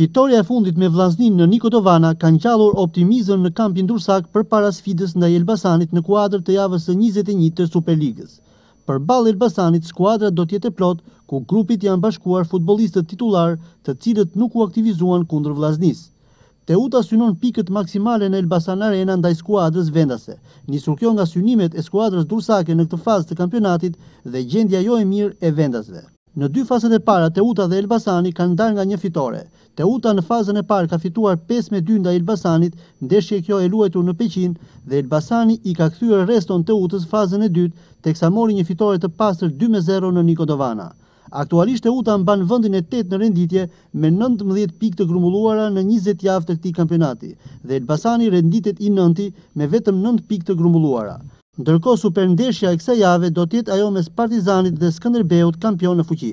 Fitorja e fundit me Vllazninë në Niko Dovana ka ngjallur optimizëm në kampin durrsak përpara sfidës ndaj Elbasanit në kuadër të javës së njëzet e një të Superligës. Përballë Elbasanit skuadra do të jetë e plotë, ku grupit i janë bashkuar futbollistët titullarë, të cilët nuk u aktivizuan kundër Vllaznisë. Teuta synon pikët maksimale në Elbasan Arena ndaj skuadrës vendase. Nisur kjo nga synimet e skuadrës durrsake në këtë fazë të kampionatit dhe gjendja jo e mirë e vendasve. Në dy fazat e para Teuta dhe Elbasani kanë ndarë nga një fitore. Teuta në fazën e parë ka fituar pesë me dy ndaj Elbasanit, ndeshje kjo e luajtur në Peqin, dhe Elbasani i ka kthyer reston Teutës fazën e dytë teksa mori një fitore të pastër dy me zero në Niko Dovana. Aktualisht Teuta mban vendin e tetë në renditje me nëntëmbëdhjetë pikë të grumbulluara në njëzet javë të këtij kampionati dhe Elbasani renditet i nënti me vetëm nëntë pikë të grumbulluara. Ndërkohë superndeshja e kësaj jave do të jetë ajo mes Partizanit dhe Skënderbeut kampion në fuqi.